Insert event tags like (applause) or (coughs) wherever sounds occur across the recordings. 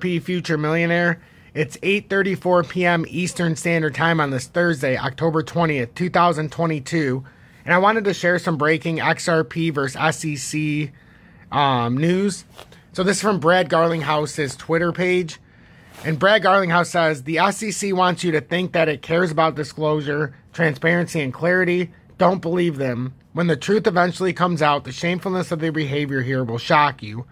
P Future Millionaire. It's 8:34 p.m. Eastern Standard Time on this Thursday, October 20th, 2022, and I wanted to share some breaking XRP versus SEC um, news. So this is from Brad Garlinghouse's Twitter page, and Brad Garlinghouse says the SEC wants you to think that it cares about disclosure, transparency, and clarity. Don't believe them. When the truth eventually comes out, the shamefulness of their behavior here will shock you.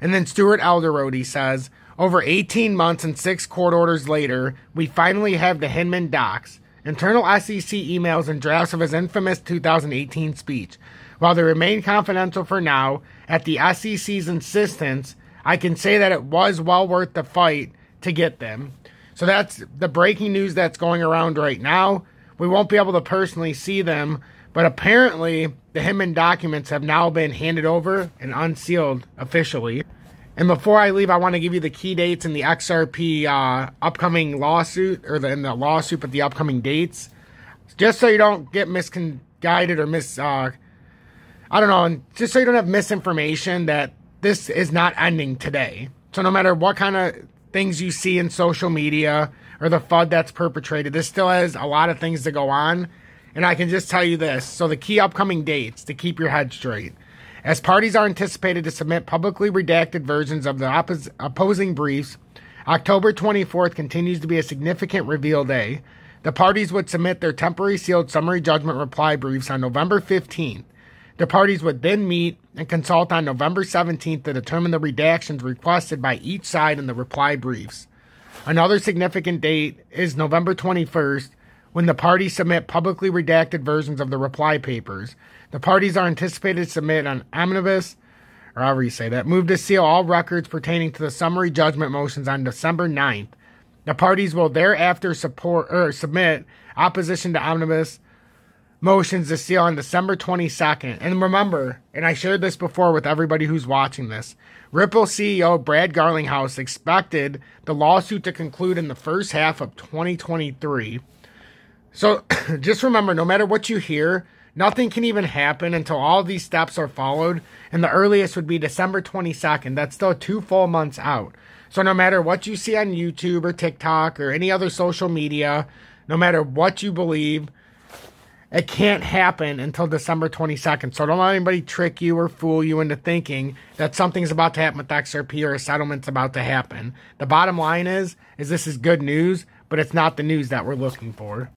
And then Stuart Alderoty says, over 18 months and six court orders later, we finally have the Hinman docs, internal SEC emails, and drafts of his infamous 2018 speech. While they remain confidential for now, at the SEC's insistence, I can say that it was well worth the fight to get them. So that's the breaking news that's going around right now. We won't be able to personally see them, but apparently the Hinman documents have now been handed over and unsealed officially. And before I leave, I want to give you the key dates in the XRP uh, upcoming lawsuit, or the, in the lawsuit, but the upcoming dates, just so you don't get misguided or mis. Uh, I don't know, and just so you don't have misinformation that this is not ending today. So no matter what kind of things you see in social media or the FUD that's perpetrated, this still has a lot of things to go on. And I can just tell you this. So the key upcoming dates to keep your head straight. As parties are anticipated to submit publicly redacted versions of the oppos- opposing briefs, October 24th continues to be a significant reveal day. The parties would submit their temporary sealed summary judgment reply briefs on November 15th. The parties would then meet and consult on November 17th to determine the redactions requested by each side in the reply briefs. Another significant date is November 21st, when the parties submit publicly redacted versions of the reply papers. The parties are anticipated to submit an omnibus, or however you say that, move to seal all records pertaining to the summary judgment motions on December 9th. The parties will thereafter support or submit opposition to omnibus motions to seal on December 22nd. And remember, and I shared this before with everybody who's watching this, Ripple CEO Brad Garlinghouse expected the lawsuit to conclude in the first half of 2023. So (coughs) just remember, no matter what you hear, nothing can even happen until all these steps are followed. And the earliest would be December 22nd. That's still two full months out. So no matter what you see on YouTube or TikTok or any other social media, no matter what you believe, it can't happen until December 22nd. So don't let anybody trick you or fool you into thinking that something's about to happen with XRP or a settlement's about to happen. The bottom line is, is this is good news, but it's not the news that we're looking for.